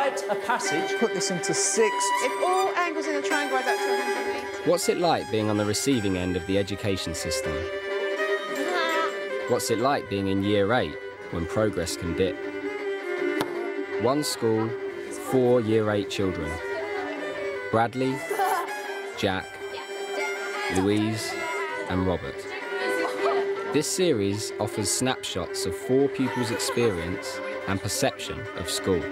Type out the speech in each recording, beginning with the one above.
write a passage. Put this into sixths. If all angles in a triangle add up to 180. What's it like being on the receiving end of the education system? What's it like being in year eight when progress can dip? One school, four year eight children. Bradley, Jack, Louise, and Robert. This series offers snapshots of four pupils' experience and perception of school.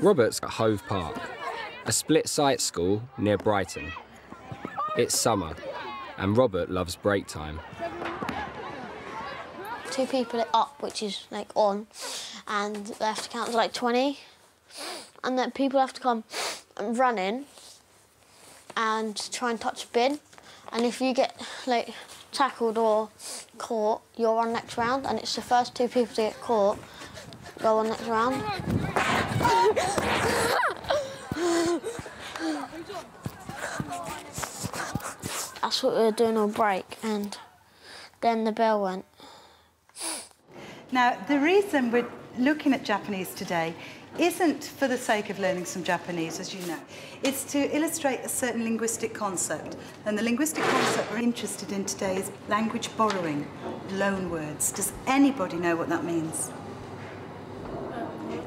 Robert's at Hove Park, a split site school near Brighton. It's summer, and Robert loves break time. Two people it up, which is like on, and they have to count to like 20. And then people have to come and run in and try and touch a bin. And if you get like tackled or caught, you're on next round. And it's the first two people to get caught go on next round. That's what we were doing all break, and then the bell went. Now, the reason we're looking at Japanese today isn't for the sake of learning some Japanese, as you know. It's to illustrate a certain linguistic concept. And the linguistic concept we're interested in today is language borrowing, loan words. Does anybody know what that means?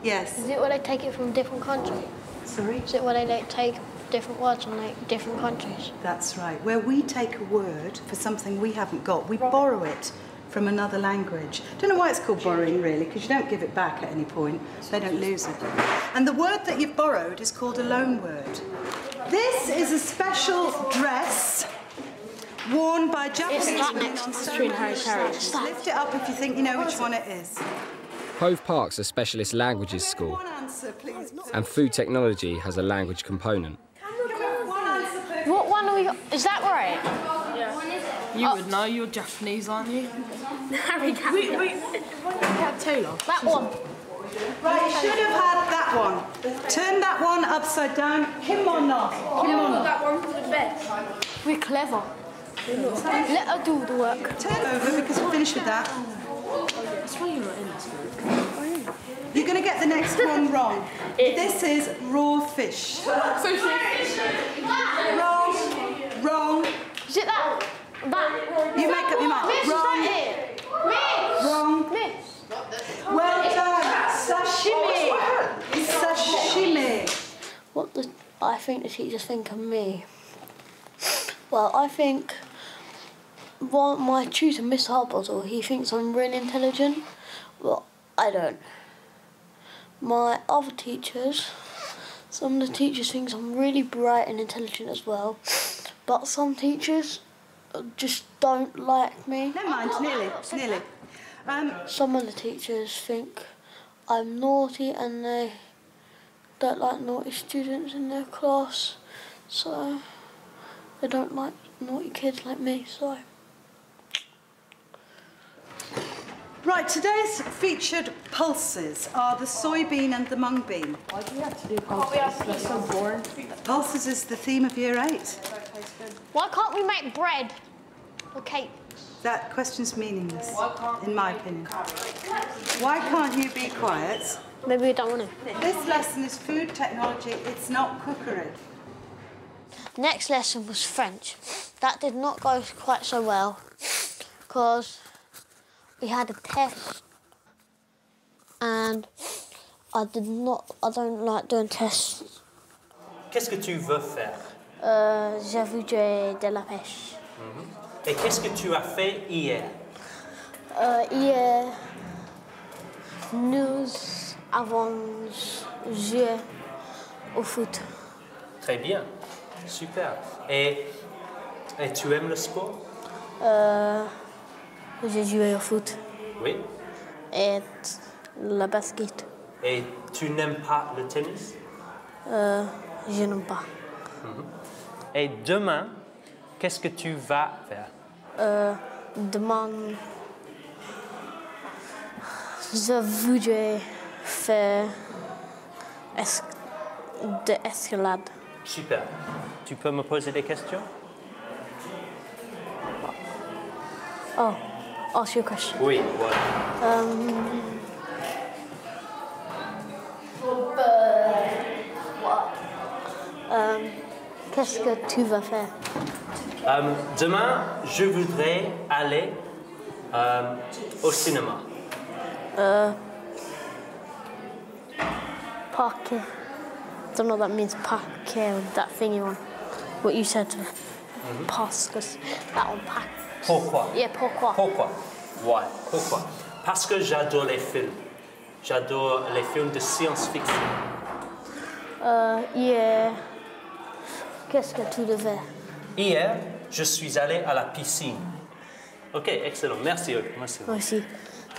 Yes. Is it where they take it from different countries? Sorry? Is it where they like take different words from like different countries? That's right. Where we take a word for something we haven't got, we borrow it from another language. Don't know why it's called borrowing, really, because you don't give it back at any point. They don't lose it. And the word that you've borrowed is called a loan word. This is a special dress worn by Japanese women on ceremonial Lift it up if you think you know which one it is. Hove Park's a specialist languages school, answer, please. and food technology has a language component. One answer, please. What one are we? Is that right? You would know, you're Japanese, aren't you? Harry Wait, wait, Taylor. That one. Right, you should have had that one. Turn that one upside down. Kimono. Kimono. That one for the bed. We're clever. Let her do the work. Turn over because we're finished with that. That's why you're not in this group. You're going to get the next one wrong. This is raw fish. Wrong. Wrong. Is it that? That. You make up your mind. Miss, is Wrong. that it? Miss. Wrong. Miss. Well done. Sashimi. Sashimi. What the? I think the teachers think of me. Well, I think one my tutor, Miss Harbottle, he thinks I'm really intelligent. Well, I don't. My other teachers, some of the teachers think I'm really bright and intelligent as well. But some teachers just don't like me. Never mind. Nearly. Nearly. Um, Some of the teachers think I'm naughty and they don't like naughty students in their class. So they don't like naughty kids like me, so right. Today's featured pulses are the soybean and the mung bean. Why do we have to do oh, pulses? That's so boring. Pulses is the theme of year eight. why can't we make bread or cake? That question's meaningless, in my opinion. Why can't you be quiet? Maybe we don't want to. This lesson is food technology, it's not cookery. Next lesson was French. That did not go quite so well because we had a test and I did not. I don't like doing tests. Qu'est-ce que tu veux faire? Euh, J'ai jouer de la pêche. Et qu'est-ce que tu as fait hier? Euh, hier, nous avons joué au foot. Très bien, super. Et, et tu aimes le sport? Euh, J'ai joué au foot Oui. et le basket. Et tu n'aimes pas le tennis? Euh, je n'aime pas. Et demain, qu'est-ce que tu vas faire? Euh, Demain, je voudrais faire es- de escalade. Super. Tu peux me poser des questions? Oh, ask you a question. Oui, um, voilà. Um, qu'est-ce que tu vas faire? Euh, demain, je voudrais aller euh, au cinéma. Uh, Parquet. don't know what that means. Parquet, that thingy one. What you said to mm-hmm. pass, because that one pack. Pourquoi? Yeah, pourquoi? Pourquoi? Why? Pourquoi? Parce que j'adore les films. J'adore les films de science-fiction. Euh, yeah. Qu'est-ce que tu devais? Hier, je suis allé à la piscine. Ok, excellent. Merci. Merci. Aussi.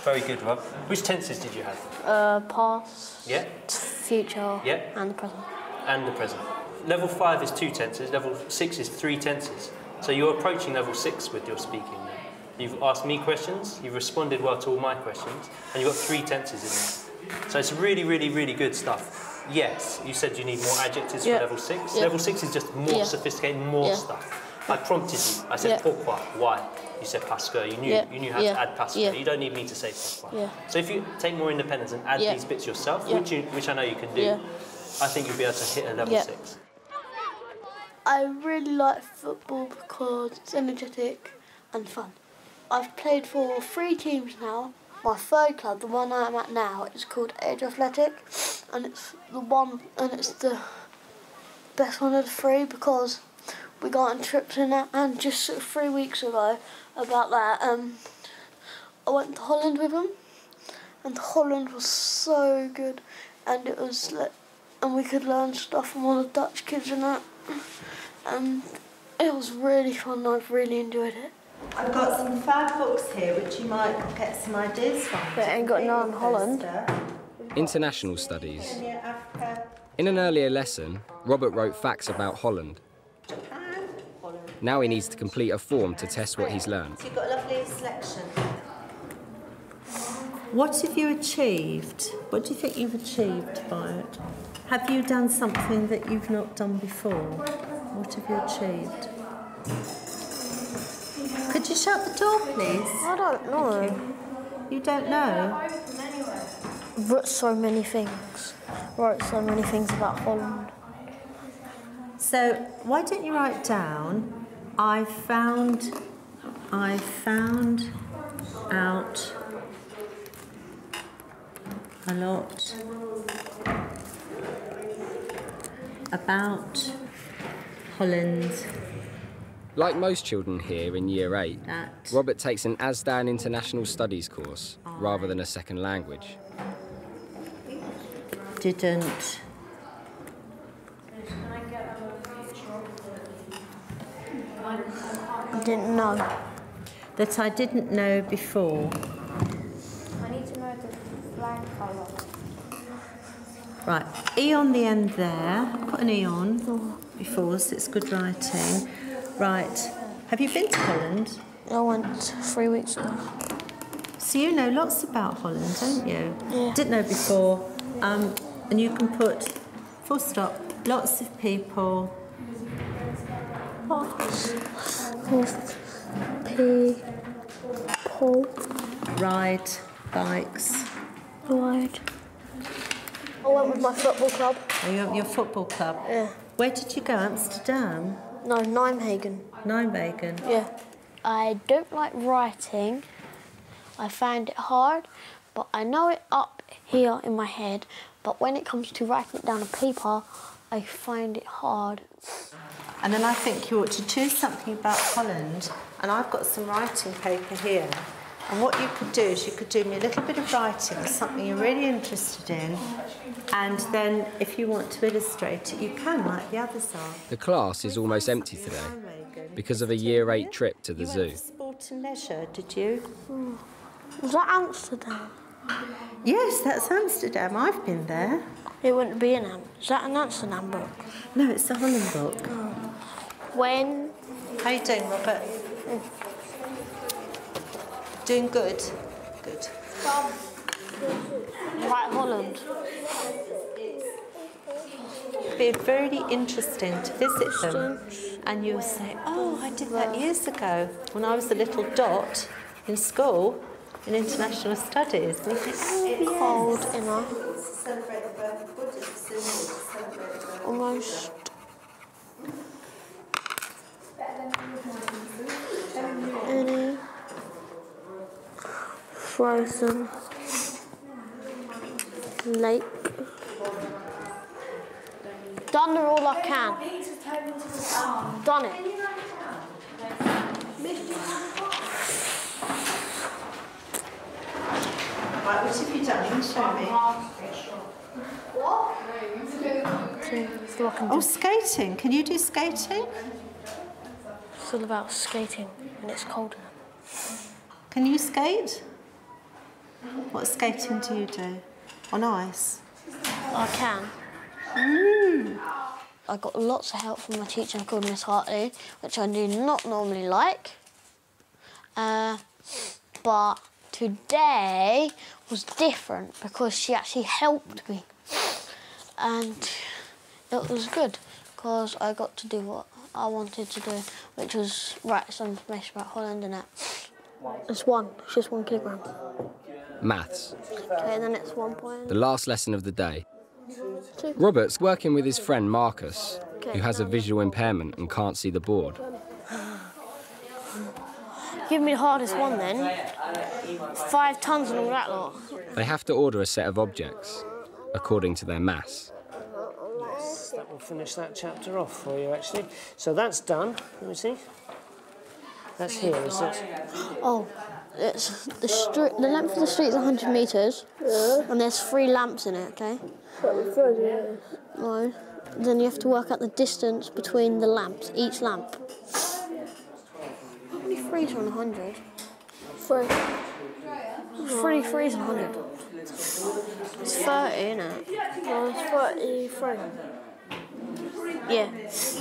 Very good, Rob. Which tenses did you have? Uh, past, Yeah, future, Yeah. and the present. and the present. Level five is two tenses. Level six is three tenses. So you're approaching level six with your speaking. Now. You've asked me questions. You've responded well to all my questions, and you've got three tenses in there. So it's really, really, really good stuff. Yes, you said you need more adjectives Yeah. for level six. Yeah. Level six is just more Yeah. sophisticated, more stuff. I prompted you. I said pourquoi, why. You said que. You knew. You knew how to add. Yeah. You don't need me to say pourquoi. So if you take more independence and add these bits yourself, which you, which I know you can do. I think you'll be able to hit a level six. I really like football because it's energetic and fun. I've played for three teams now. My third club, the one I'm at now, is called Edge Athletic, and it's the one, and it's the best one of the three because we got on trips in it. And just three weeks ago, about that, um, I went to Holland with them, and Holland was so good, and it was like, and we could learn stuff from all the Dutch kids and that and it was really fun. I've really enjoyed it. I've got some fab books here which you might get some ideas from. But ain't got none in Holland. International studies. In an earlier lesson, Robert wrote facts about Holland. Holland. Now he needs to complete a form to test what he's learned. So you've got a lovely selection. What have you achieved? What do you think you've achieved by it? Have you done something that you've not done before? What have you achieved? Could you shut the door, please? I don't know. You don't know? Wrote so many things. Wrote so many things about Holland. So why don't you write down? I found, I found out a lot about Holland. Like most children here in Year 8, Robert takes an ASDAN International Studies course rather than a second language. didn't. I didn't know. That I didn't know before. I need to know the flag colour. Right, E on the end there. Put an E on before, so it's good writing. Right, have you been to Holland? I went three weeks ago. So you know lots about Holland, don't you? Yeah. Didn't know before. Um, and you can put full stop, lots of people. P. Paul. ride bikes. Wide. I went with my football club. Oh, Are you at your football club? Yeah. Where did you go? Amsterdam? No, Nijmegen. Nijmegen? Yeah. I don't like writing. I find it hard, but I know it up here in my head. But when it comes to writing it down on paper, I find it hard. And then I think you ought to choose something about Holland. And I've got some writing paper here. And what you could do is you could do me a little bit of writing, something you're really interested in. And then if you want to illustrate it, you can, like the others are. The class is almost empty today because of a Year 8 trip to the zoo. to sport and leisure, did you? Hmm. Was that Amsterdam? Yes, that's Amsterdam. I've been there. It wouldn't be an Am. Is that an Amsterdam book? No, it's the Holland book. When? How you doing, Robert? Hmm. Doing good. Good. Right Holland. It'd be very interesting to visit them, and you'll say, "Oh, I did that years ago when I was a little dot in school in international studies." And you think, "Oh, Cold inner. Almost. Frozen lake. Done all I can. Done it. Right, what have you done? Show me. So Oh, skating. Can you do skating? It's all about skating and it's cold. Can you skate? What skating do you do? On ice? I can. Mm. I got lots of help from my teacher called Miss Hartley, which I do not normally like. Uh, but today was different because she actually helped me. And it was good because I got to do what I wanted to do, which was write some information about Holland and that. It's one, it's just one kilogram. Maths, Okay, then it's one point. the last lesson of the day. Robert's working with his friend Marcus, who has a visual impairment and can't see the board. Give me the hardest one then. Five tons and all that lot. They have to order a set of objects according to their mass. Yes, That will finish that chapter off for you, actually. So that's done. Let me see. That's here, is it? Oh, it's the street. The length of the street is 100 meters, and there's three lamps in it. Okay. No. Then you have to work out the distance between the lamps, each lamp. How many threes are on 100? Three. Three threes on 100. It's 30, isn't it? No, it's 33. Yeah. It's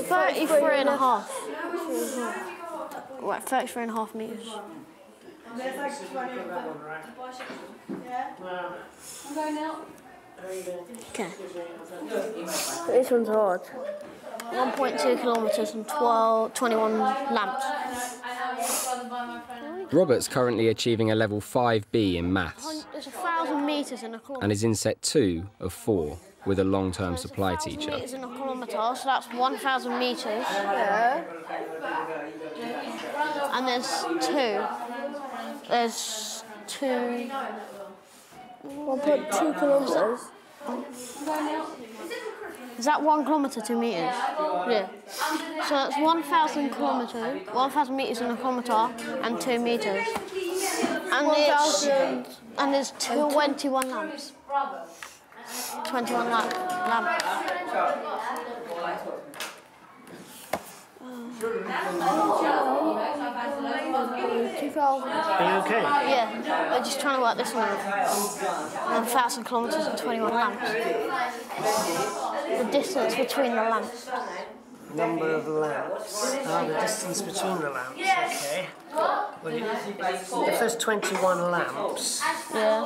33 and a half. Right, 33 and a half metres. yeah, i'm going Okay. This one's hard. 1.2 kilometres and 12, 21 lamps. Robert's currently achieving a level 5B in maths There's a thousand metres in a kilometre. and is in set 2 of 4 with a long-term supply teacher. metres in a kilometre, so that's 1,000 metres. And there's two. There's two. 1.2 kilometres. Is that one kilometre, two metres? Yeah. So that's 1,000 kilometres, 1,000 metres in a kilometre, and two metres. And it's, and there's 21 lamps. 21 lamp, lamps. Are you okay? Yeah, I'm just trying to work this one out. 1,000 kilometres and 21 lamps. The distance between the lamps. Number of lamps. Ah, the distance between the lamps. Okay. Well, you, if there's 21 lamps, Yeah.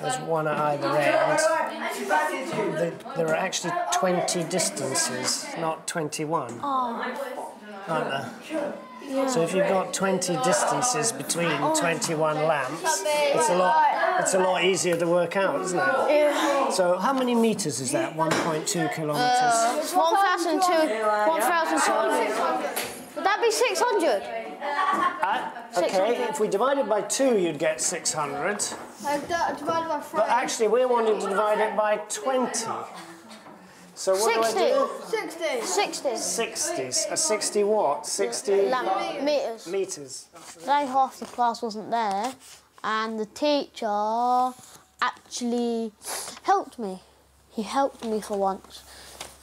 there's one at either end. The, there are actually 20 distances, not 21, aren't there? So if you've got 20 distances between 21 lamps, it's a lot. It's a lot easier to work out, isn't it? So how many meters is that? 1.2 kilometers. It's 1,002. 1,200. Would that be 600? Uh, okay, if we divided by two, you'd get 600. Like that divided by But actually, we're wanting to divide it by 20. So what do I do? 60. 60. 60. A 60 what? 60 Lamp meters. meters. Today half the class wasn't there, and the teacher actually helped me. He helped me for once,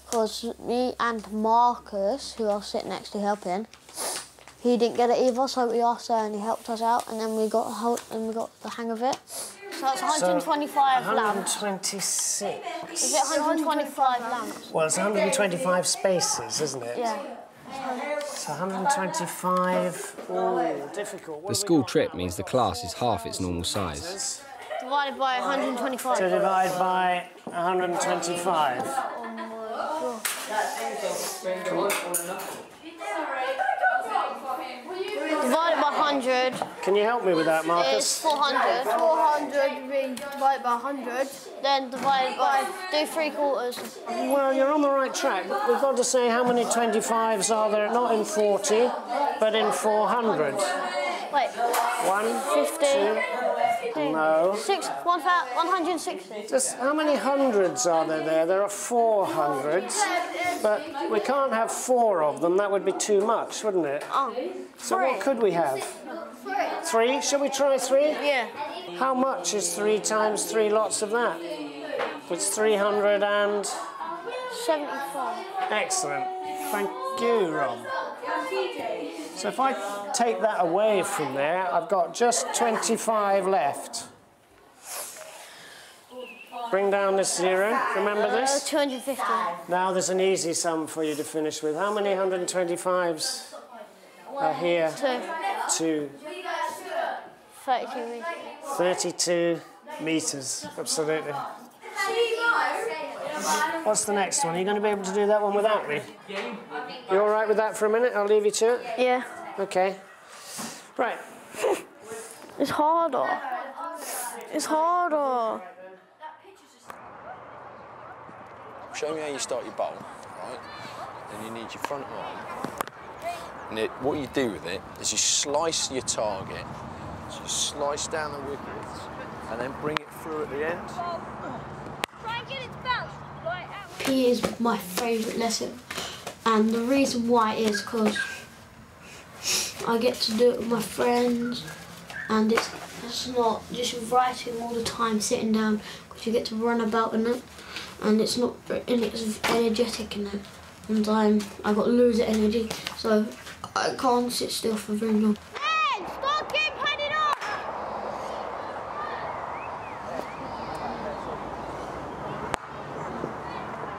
because me and Marcus, who I was sitting next to helping, he didn't get it either, so we asked her and he helped us out, and then we got and we got the hang of it. So it's 125 so, lamps. 126. Is it 125 lamps? Well, it's 125 spaces, isn't it? Yeah. So 125. Ooh, difficult. The school trip means the class is half its normal size. Divided by 125. To divide by 125. Oh 400. Can you help me with that, Marcus? It's 400. 400 divided by 100. Then divided by, do three quarters. Well, you're on the right track. We've got to say how many 25s are there, not in 40, but in 400. Wait. One, 50. Two, no. Six, one 160. Just how many hundreds are there there? There are four hundreds, but we can't have four of them. That would be too much, wouldn't it? Oh, So what could we have? Three? Shall we try three? yeah. How much is three times three lots of that? It's 300 and... 75. Excellent. Thank you, Rob. So if I take that away from there, I've got just 25 left. Bring down this zero. Remember Uh, this? 250. Now there's an easy sum for you to finish with. How many 125s are here? Two. Two. 32 meters. 32 metres. Absolutely. What's the next one? Are you going to be able to do that one without me? You all right with that for a minute? I'll leave you to it. Yeah. Okay. Right. It's harder. It's harder. Show me how you start your bowl, right? Then you need your front arm. And it, what you do with it is you slice your target. So you slice down the wickets and then bring it through at the end. Try and get its bounce. P is my favourite lesson, and the reason why is because I get to do it with my friends, and it's it's not just writing all the time, sitting down, because you get to run about in it, and it's not and it's energetic in it, and I'm I got loads of energy, so I can't sit still for very long. Hey, stop getting padded up!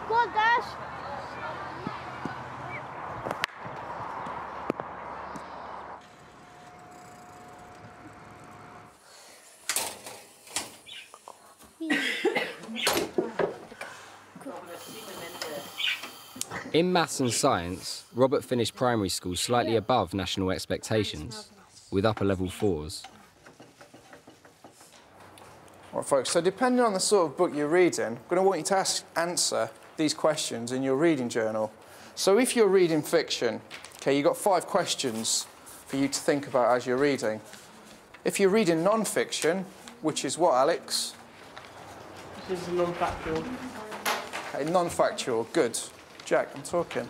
Go on, Dash. In maths and science, Robert finished primary school slightly above national expectations, with upper level fours. All right, folks, so depending on the sort of book you're reading, I'm going to want you to ask, answer these questions in your reading journal. So if you're reading fiction, okay, you've got five questions for you to think about as you're reading. If you're reading non-fiction, which is what, Alex? This is non-factual. Okay, non-factual, good. Jack, I'm talking.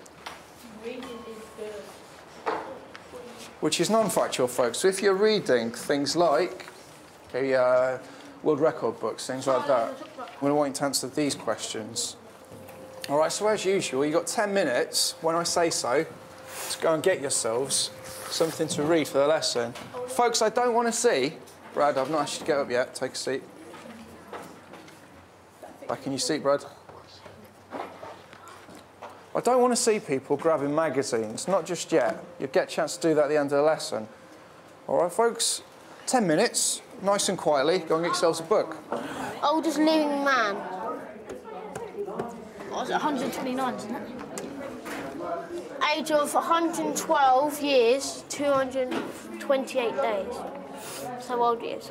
Which is non-factual, folks. So if you're reading things like, okay, uh, world record books, things like that, I'm going to want you to answer these questions. All right, so as usual, you've got 10 minutes, when I say so, to go and get yourselves something to read for the lesson. Folks, I don't want to see... Brad, I've not asked you to get up yet. Take a seat. Back in your seat, Brad. I don't want to see people grabbing magazines, not just yet. You'll get a chance to do that at the end of the lesson. All right, folks? 10 minutes, nice and quietly, go and get yourselves a book. Oldest living man. What it, 129, isn't it? Age of 112 years, 228 days. So old he is.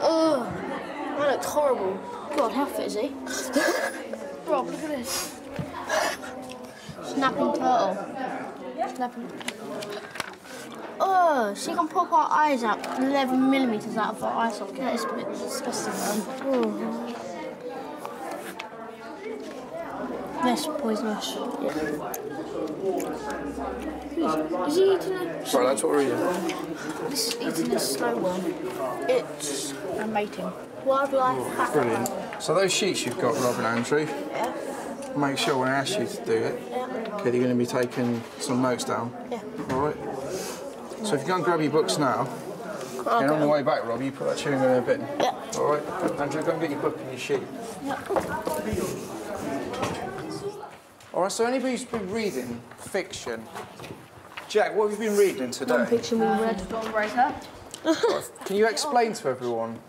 Ugh, that looks horrible. God, how fit is he? Rob, look at this. Snapping turtle. Snapping. Oh, she can pop her eyes out 11 millimetres out of her eye socket. That is a bit disgusting, though. Oh. That's poisonous. Is he eating a... Sorry, that's what we're reading. This is eating a slow one. It's... I'm mating. Wildlife oh, hack. Brilliant. So those sheets you've got, Rob and Andrew, make sure when I ask you to do it, okay, you're going to be taking some notes down. Yeah. All right? So if you go and grab your books now, and on the way back, Rob, you put that chewing gum in a bin. Yeah. All right? Andrew, go and get your book and your sheet. All All right, so anybody who's been reading fiction, Jack, what have you been reading today? Non-fiction we read. Can you explain to everyone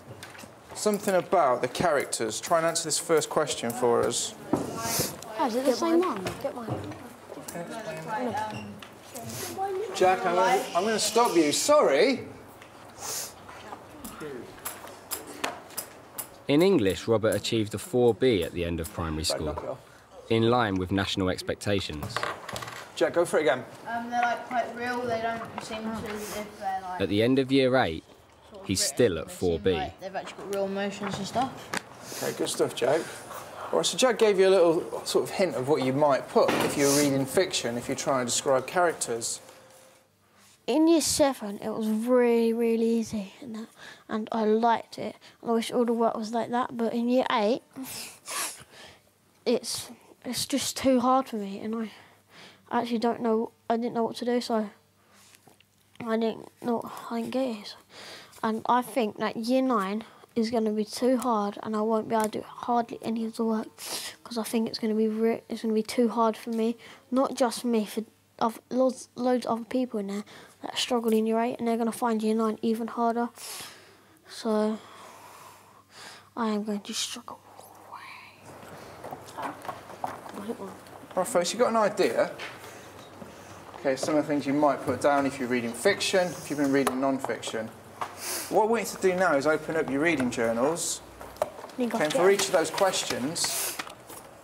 something about the characters? Try and answer this first question for us. Oh, is it the same one? Get mine. Jack, I'm gonna, I'm gonna stop you. Sorry. In English, Robert achieved a 4B at the end of primary school, in line with national expectations. Jack, go for it again. Um, they're like quite real. They don't seem to if they're like. At the end of year 8, sort of he's written. still at 4B. like they've actually got real emotions and stuff. Okay, good stuff, Jack. All right, so Jack gave you a little sort of hint of what you might put if you're reading fiction, if you're trying to describe characters. In year seven, it was really, really easy, and, and I liked it. I wish all the work was like that, but in year eight, it's it's just too hard for me, and I actually don't know. I didn't know what to do, so I didn't know. I didn't get it, and I think that year nine is going to be too hard, and I won't be able to do hardly any of the work because I think it's going to be it's going to be too hard for me, not just for me, for loads, loads of other people in there that struggle in year eight, and they're going to find year nine even harder. So I am going to struggle. Right, folks, you've got an idea. Okay, some of the things you might put down if you're reading fiction, if you've been reading non-fiction. What we want you to do now is open up your reading journals. Okay, and for each of those questions,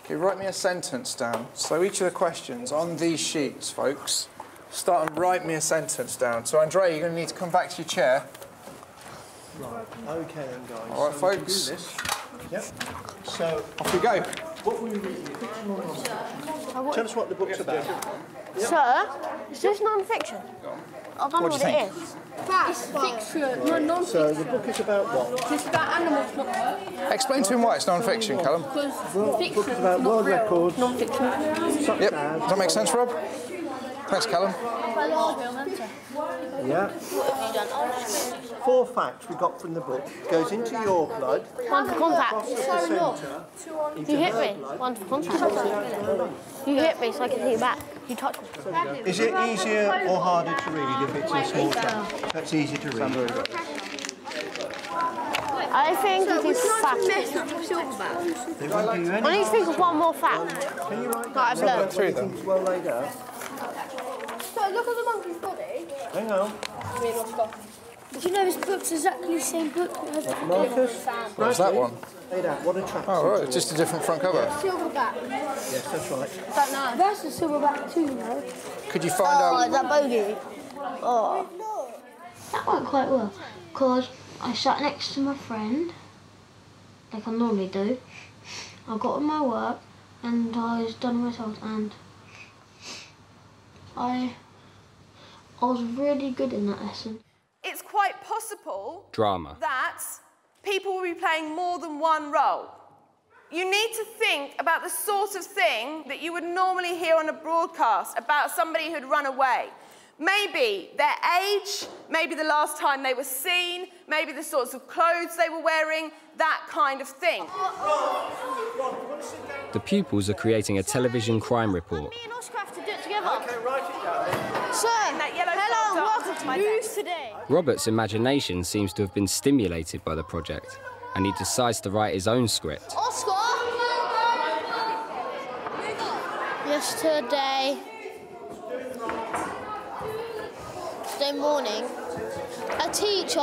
okay, write me a sentence down. So each of the questions on these sheets, folks, start and write me a sentence down. So Andrea, you're going to need to come back to your chair. Right, okay then, guys. All right, so folks. Yep. So, Off we go. what were you reading? Fiction or non-fiction? Uh, Tell us what the book's about. Sir, is this non-fiction? I don't know What what do you it think? is. It's fiction, no non So the book is about what? It's about animals, not Explain to him why it's non-fiction, Callum. because The fiction book is about world real. records, Non-fiction. such Yep. as... Does that make sense, Rob? Thanks, Callum. Yeah. Four facts we got from the book. Goes into your blood, One for contact. crosses the centre, into You hit me. blood. One for contact. You hit me so I can hit you back. You touch me. Is it easier or harder to read if it's in small text? That's easy to read. I think it is fact. They won't give you any... I need to think of one more fact. Can you write that I've down learned. what you think is well laid out? So look at the monkey's body. Hang on. Did you know this book's exactly the same book? It has Marcus? What was that one? Laid out. What attracts Oh, right, just a different front cover. silverback. Yes, that's right. Don't know. That's a silverback too, you know. Could you find Oh, out? is that bogey? Oh. That went quite well because I sat next to my friend, like I normally do. I got on my work and I was done myself and I I was really good in that lesson. It's quite possible Drama. that people will be playing more than one role. You need to think about the sort of thing that you would normally hear on a broadcast about somebody who'd run away. Maybe their age, maybe the last time they were seen, maybe the sorts of clothes they were wearing, that kind of thing. The pupils are creating a television crime report. Me and Oscar have to do it together. Okay, write it down. Sir, that yellow hello and welcome to my News. Today. Robert's imagination seems to have been stimulated by the project, and he decides to write his own script. Oscar! Yesterday, yesterday morning, a teacher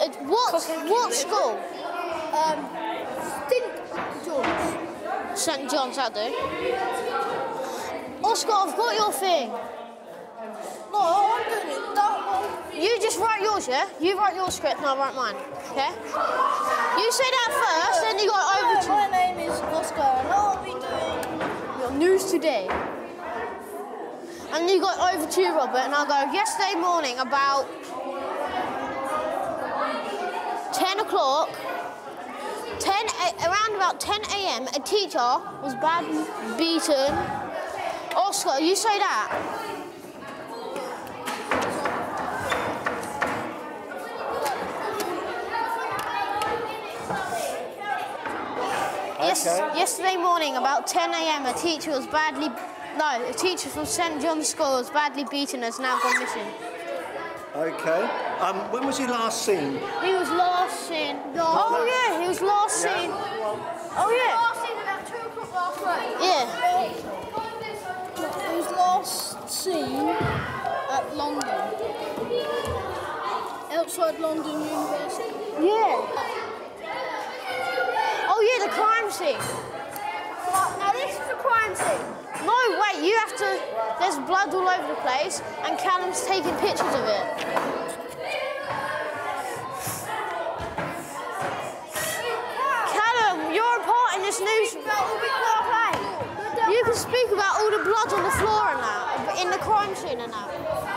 at what, what school? Um, St. George. St John's, I do. Oscar, I've got your thing. No, I'm doing it. That. You just write yours, yeah? You write your script and I'll write mine, okay? You say that first, then you go over to... My name is Oscar and I'll be doing your news today. And you go over to you, Robert, and I'll go, yesterday morning about 10 o'clock, 10, a- around about 10 a.m., a teacher was badly beaten. Oscar, you say that. Yes, yesterday morning, about 10 a.m., a teacher was badly. No, a teacher from St John's School was badly beaten and has now gone missing. Okay. Um, when was he last seen? He was last seen. Oh, yeah, he was last Yeah. seen. Oh, yeah. Last seen about 2 o'clock last night. Yeah. He was last seen at London. Outside London University. Yeah. Oh, yeah, the crime scene. Now this is the crime scene. No, wait, you have to. There's blood all over the place, and Callum's taking pictures of it. Callum, you're a part in this news. You can speak about all the blood on the floor and that, in the crime scene and that.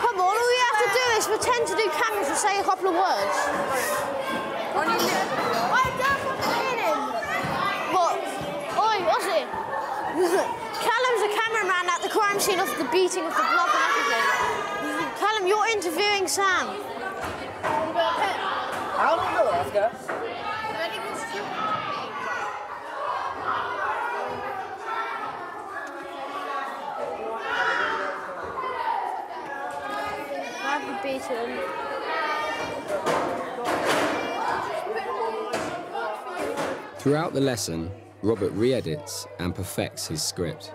Come on, all you have to do is pretend to do cameras and say a couple of words. I don't want to hit him. What? Oi, what's it? Callum's a cameraman at the crime scene the beating of the blood and everything. Callum, you're interviewing Sam. How long will I go? Beaten. Throughout the lesson, Robert re edits and perfects his script.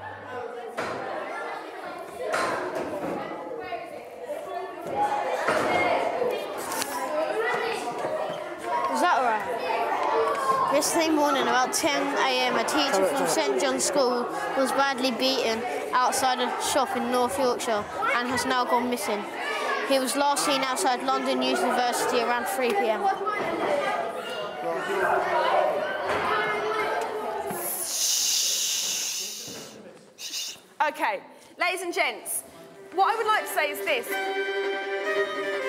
Is that alright? Yesterday morning, about 10 a.m., a teacher from St John's School was badly beaten outside a shop in North Yorkshire and has now gone missing. He was last seen outside London University around 3 p.m. Okay, ladies and gents, what I would like to say is this.